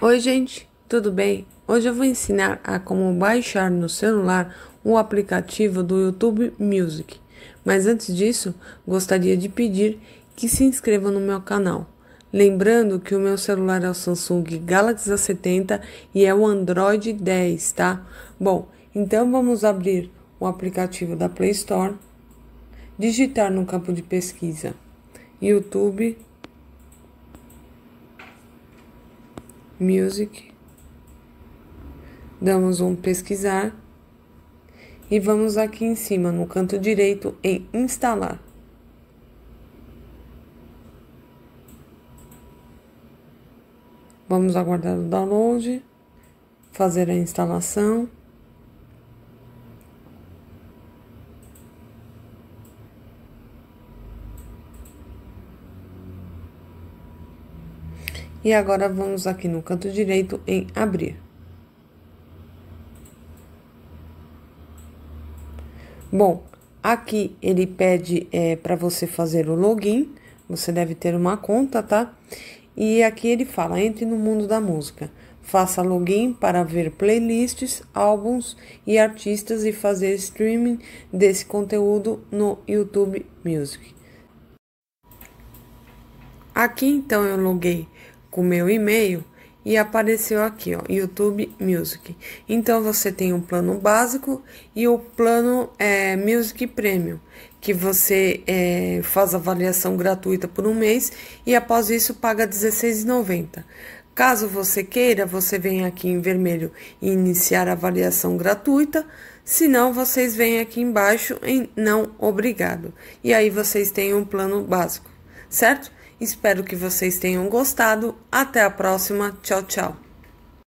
Oi, gente, tudo bem? Hoje eu vou ensinar a como baixar no celular o aplicativo do YouTube Music. Mas antes disso, gostaria de pedir que se inscrevam no meu canal. Lembrando que o meu celular é o Samsung Galaxy A70 e é o Android 10, tá? Bom, então vamos abrir o aplicativo da Play Store, digitar no campo de pesquisa YouTube Music. Damos um pesquisar e vamos aqui em cima no canto direito em instalar. Vamos aguardar o download, fazer a instalação. E agora vamos aqui no canto direito em abrir. Bom, aqui ele pede é, para você fazer o login, você deve ter uma conta, tá? E aqui ele fala: entre no mundo da música. Faça login para ver playlists, álbuns e artistas e fazer streaming desse conteúdo no YouTube Music. Aqui então eu loguei com meu e-mail e apareceu aqui, ó, YouTube Music. Então você tem um plano básico e o plano é, Music Premium, que você é, faz avaliação gratuita por um mês e após isso paga R$16,90. Caso você queira, você vem aqui em vermelho e iniciar a avaliação gratuita. Se não, vocês vêm aqui embaixo em não obrigado. E aí vocês têm um plano básico, certo? Espero que vocês tenham gostado. Até a próxima. Tchau, tchau.